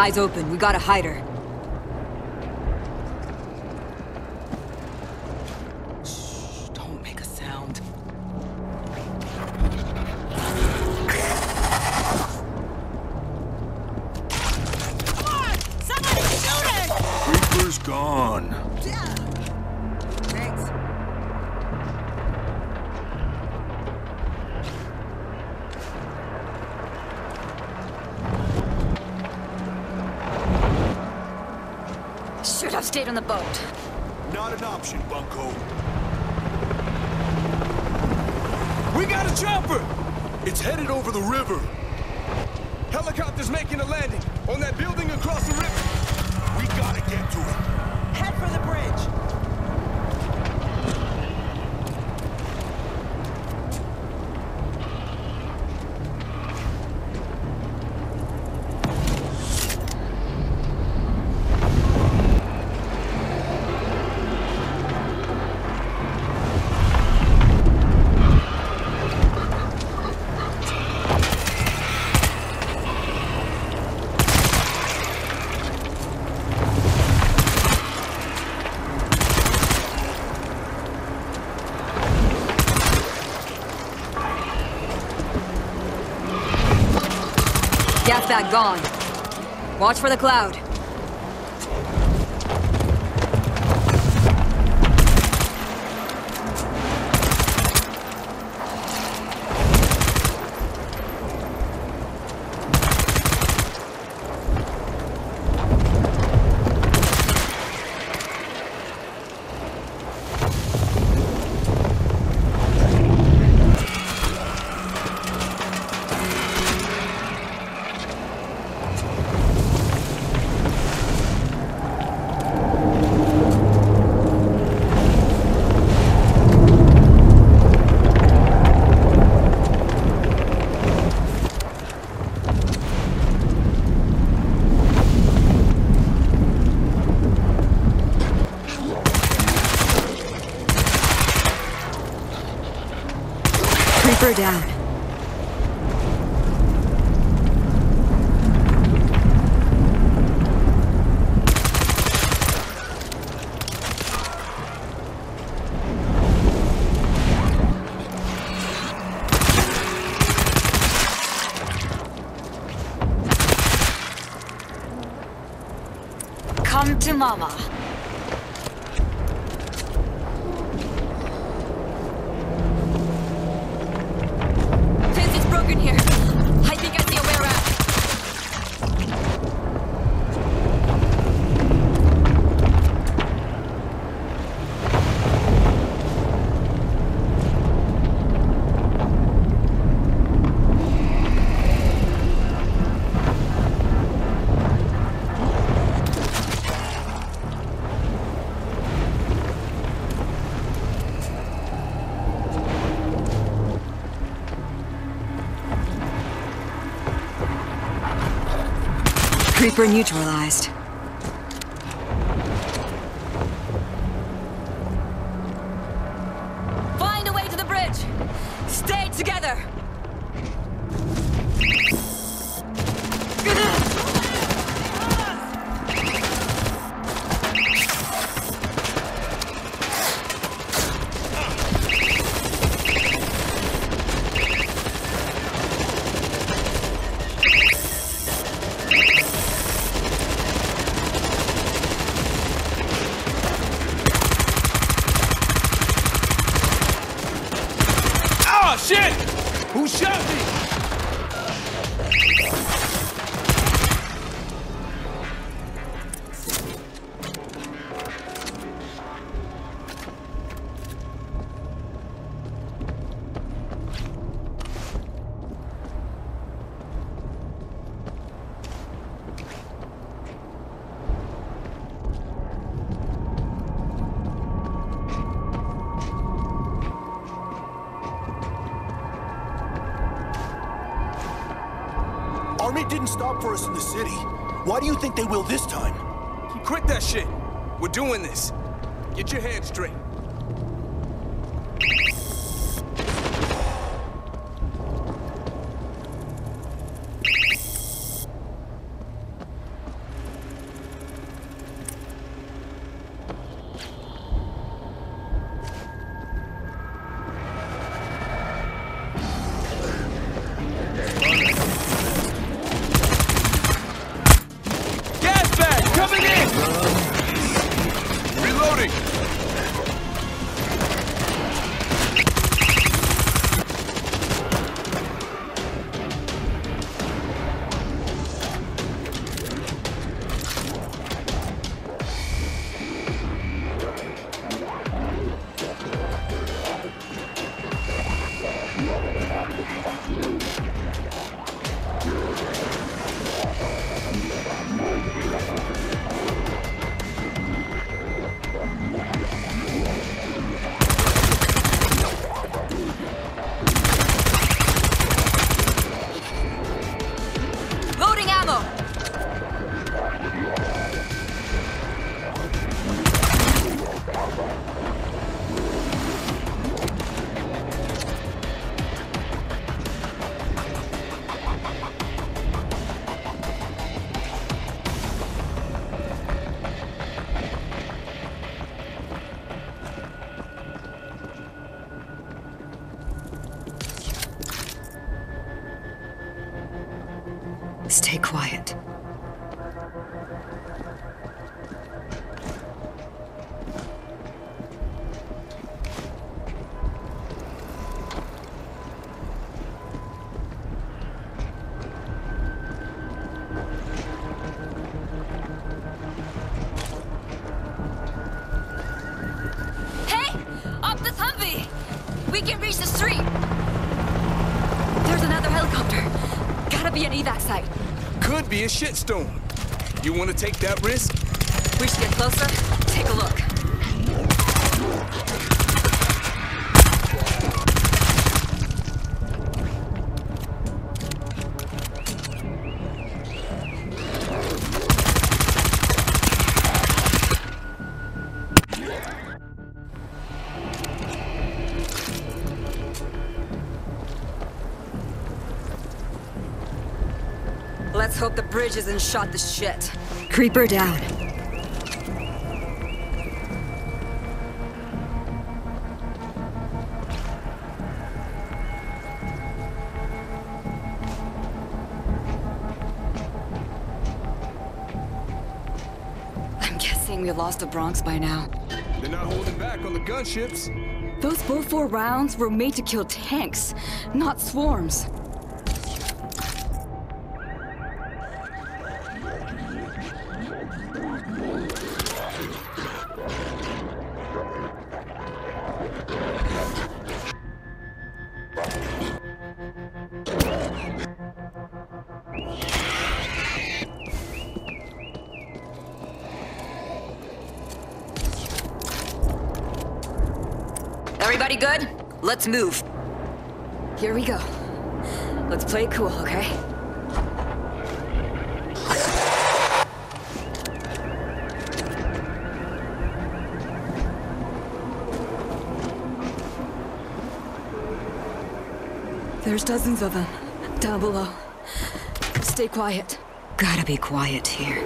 Eyes open, we got a hider. Stayed on the boat. Not an option, Bunko. We got a chopper! It's headed over the river. Helicopter's making a landing on that building across the river. We gotta get to it. Head for the bridge. Gone. Watch for the cloud. Come to mama. Creeper neutralized. Find a way to the bridge. Stay together. Didn't stop for us in the city. Why do you think they will this time? Quit that shit. We're doing this. Get your head straight. Be a shitstorm. You want to take that risk? We should get closer. The bridge isn't shot the shit. Creeper down. I'm guessing we lost the Bronx by now. They're not holding back on the gunships. Those Bofor rounds were made to kill tanks, not swarms. Everybody good? Let's move. Here we go. Let's play cool, okay? There's dozens of them. Down below. Stay quiet. Gotta be quiet here.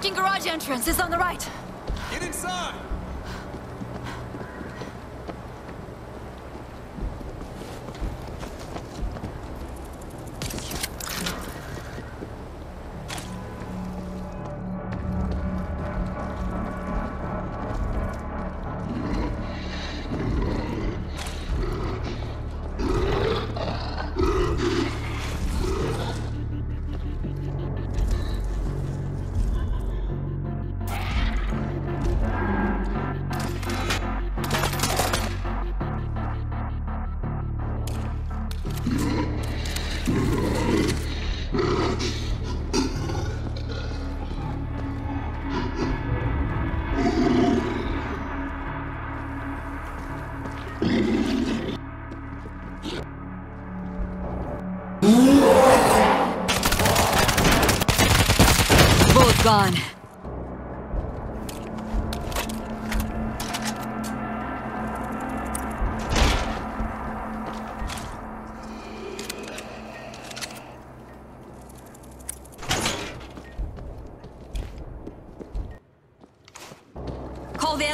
Parking garage entrance is on the right. Get inside!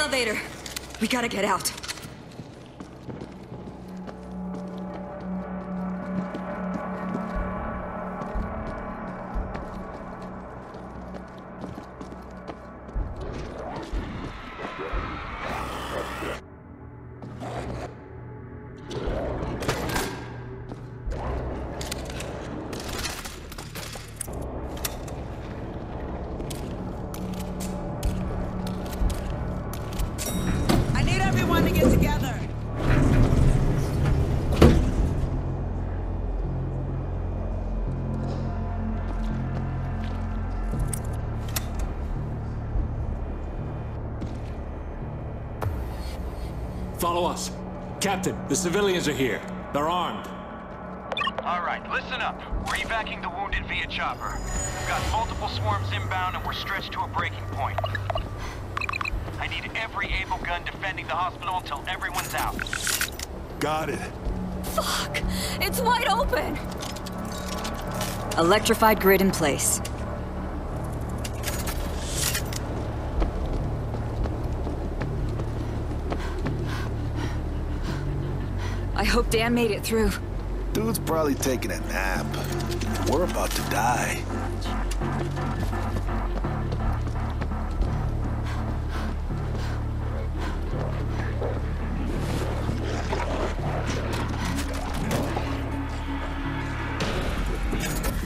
Elevator. We gotta get out. Follow us. Captain, the civilians are here. They're armed. All right, listen up. We're evacuating the wounded via chopper. We've got multiple swarms inbound and we're stretched to a breaking point. I need every able gun defending the hospital until everyone's out. Got it. Fuck! It's wide open! Electrified grid in place. Hope Dan made it through. Dude's probably taking a nap. We're about to die.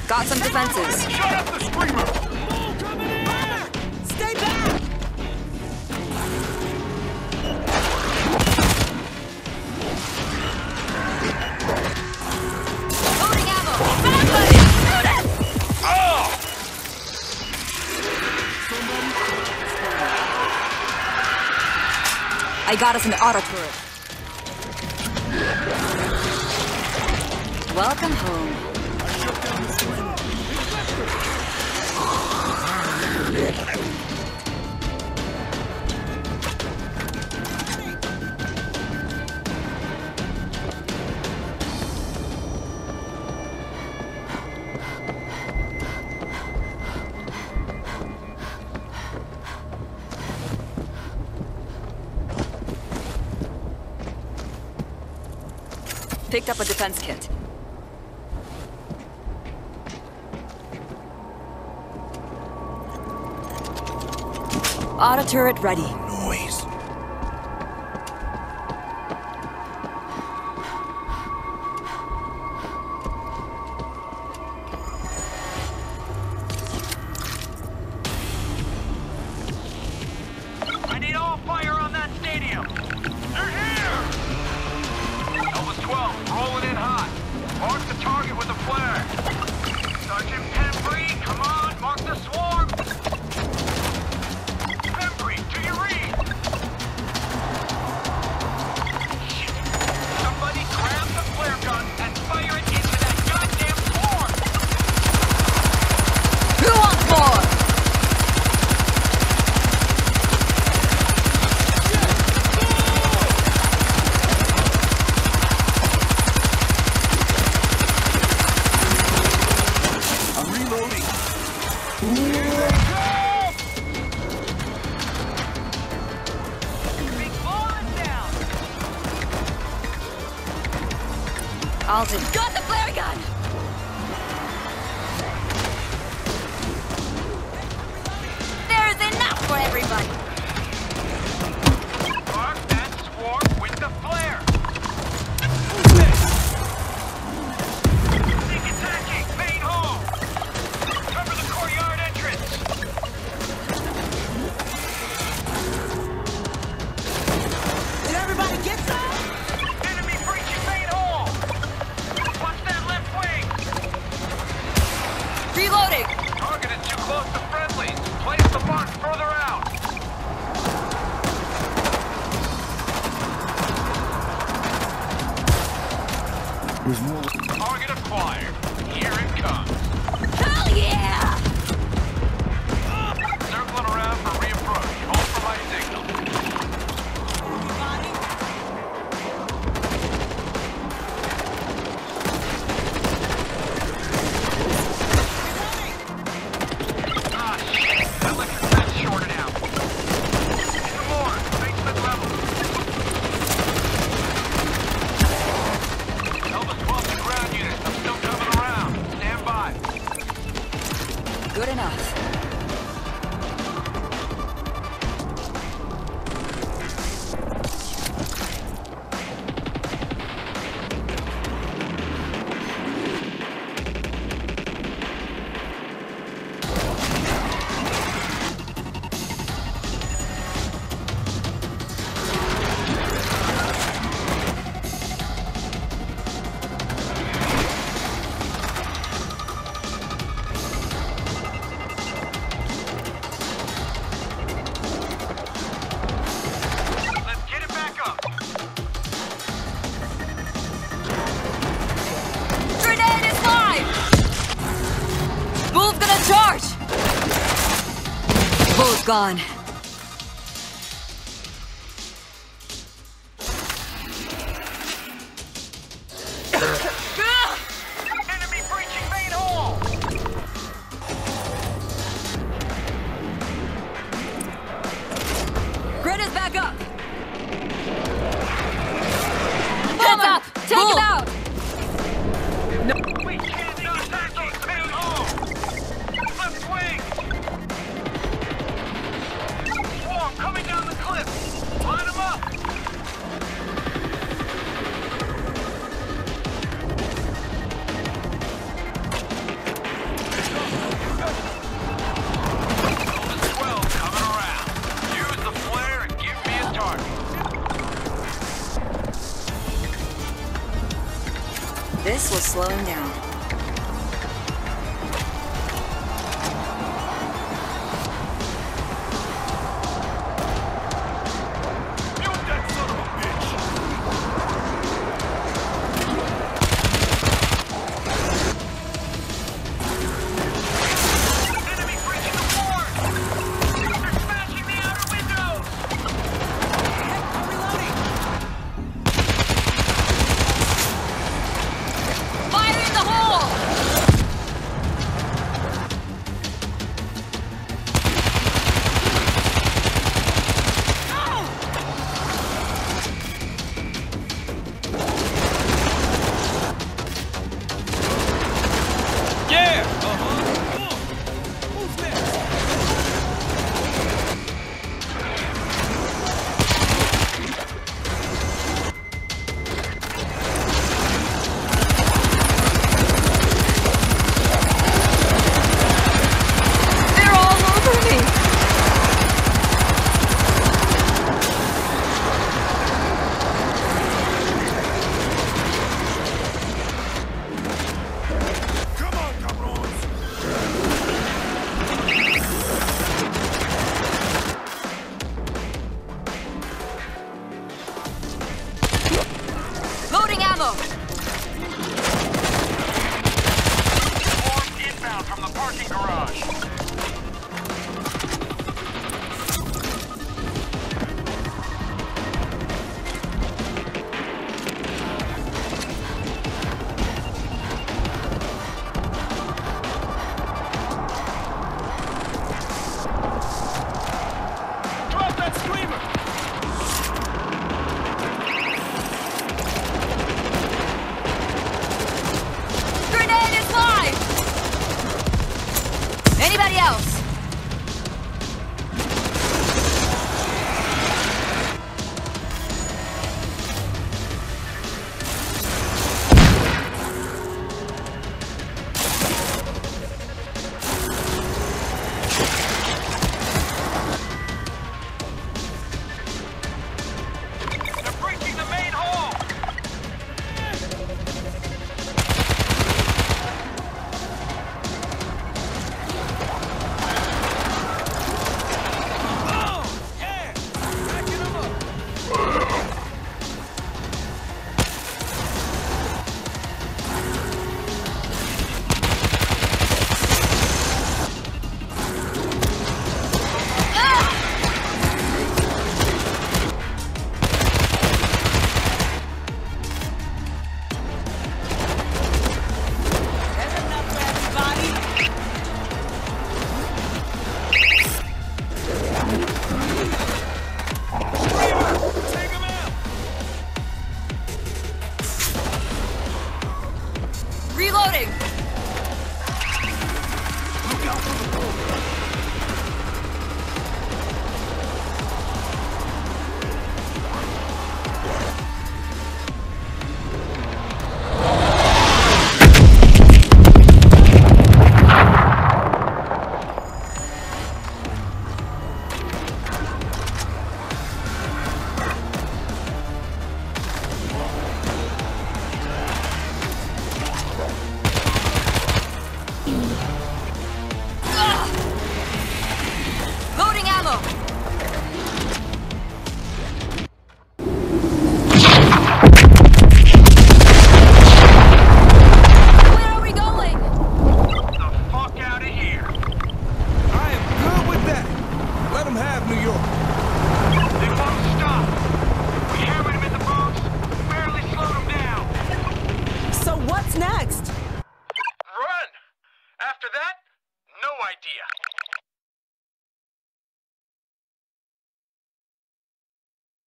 Got some defenses. Shut up the screamer! Got us an auto turret. Welcome home. Picked up a defense kit. Auto turret ready. Bull's gone. This will slow him down.